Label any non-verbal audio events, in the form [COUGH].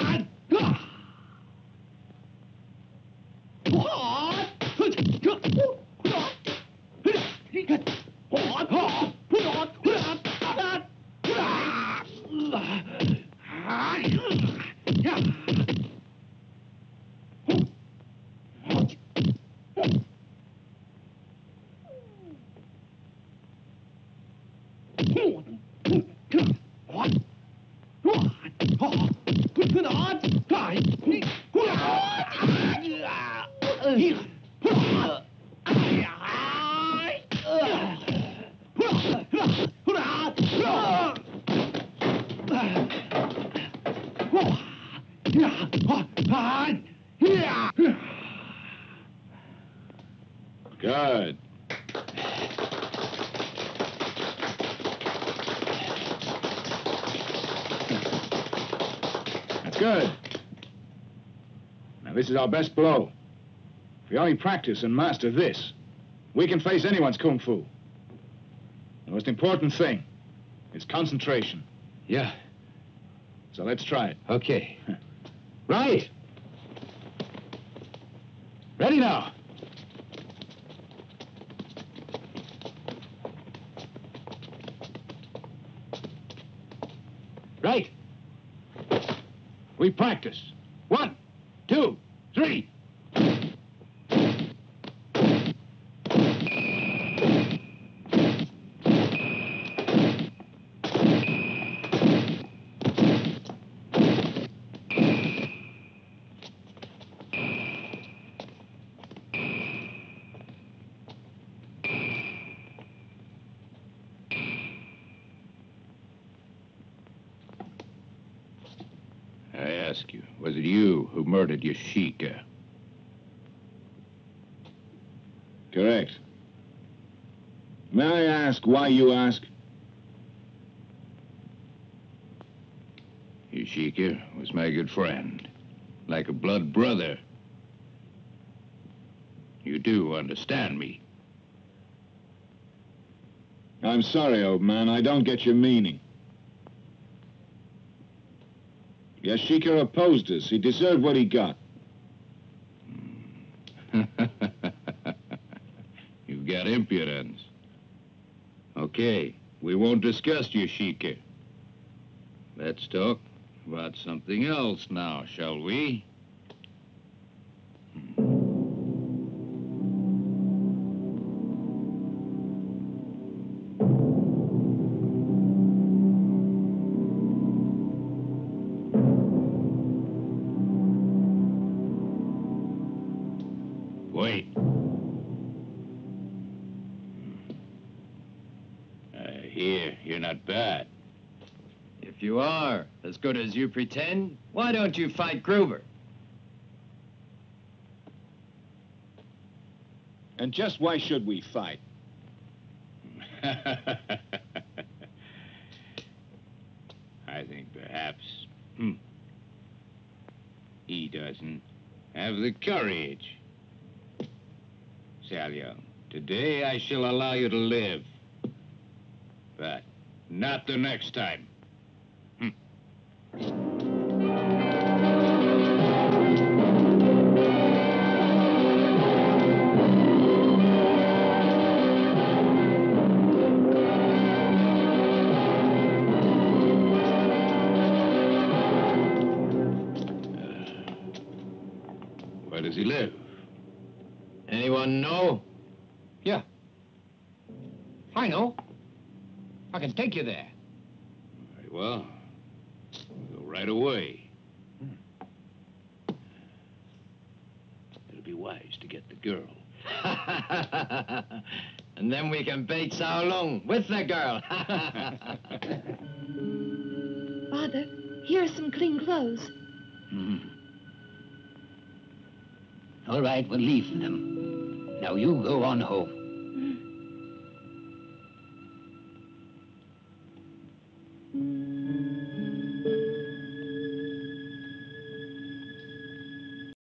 God! Good. This is our best blow. If we only practice and master this, we can face anyone's kung fu. The most important thing is concentration. Yeah. So let's try it. Okay. [LAUGHS] Right. Ready now. Right. We practice. One, ask you, was it you who murdered Yashika? Correct. May I ask why you ask? Yashika was my good friend, like a blood brother. You do understand me. I'm sorry, old man. I don't get your meaning. Yashika opposed us. He deserved what he got. [LAUGHS] You've got impudence. Okay, we won't discuss Yashika. Let's talk about something else now, shall we? Wait. I hear you're not bad. If you are as good as you pretend, why don't you fight Gruber? And just why should we fight? [LAUGHS] I think perhaps hmm, he doesn't have the courage. Salio, today I shall allow you to live. But not the next time. Hmm. Uh, where does he live? Anyone know? Yeah. I know. I can take you there. Very well. We'll go right away. It'll be wise to get the girl. [LAUGHS] and then we can bait Sao Lung with the girl. [LAUGHS] Father, here are some clean clothes. Hmm. All right, we'll leave them. Now you go on home. Mm.